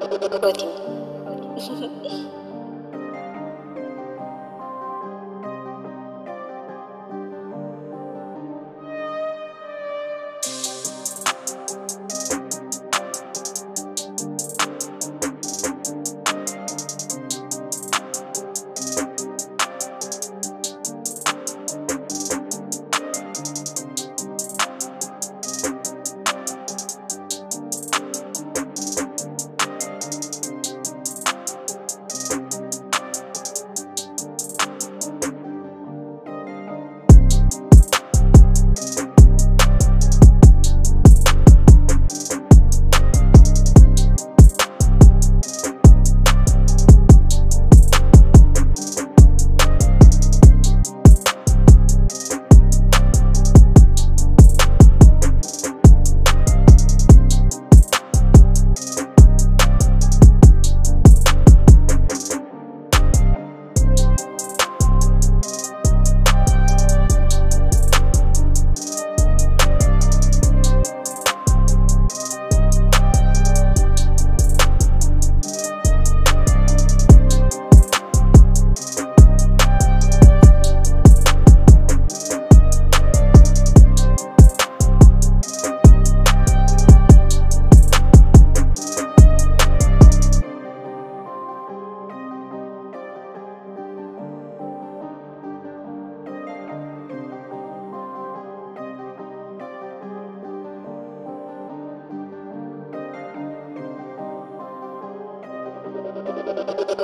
Coding.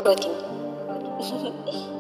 working.